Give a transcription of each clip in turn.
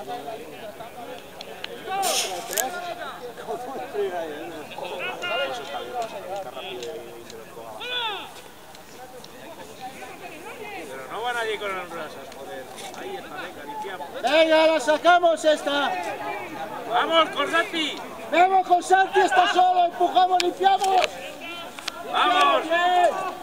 Pero no va nadie con las brasas, joder. Ahí está, venga, limpiamos. Venga, la sacamos esta. ¡Vamos, Cordati! Vemos con Santi, está solo, empujamos, limpiamos. ¡Vamos! Bien.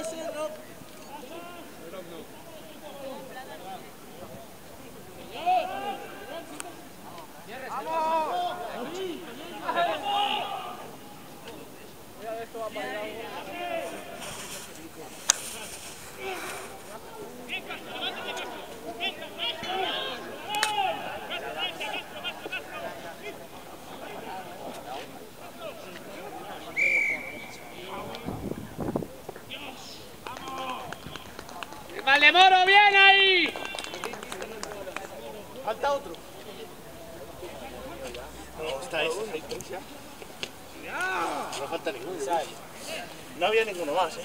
Ese drop, ese drop. ¡Valdemoro, bien ahí! Falta otro. No, está ese. No falta ninguno. No había ninguno más, ¿eh?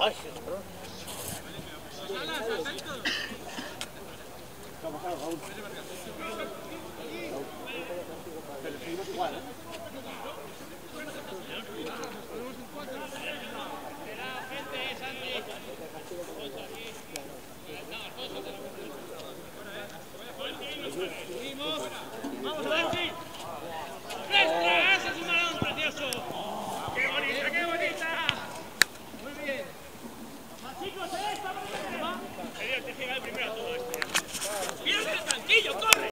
Ay, qué cabrón.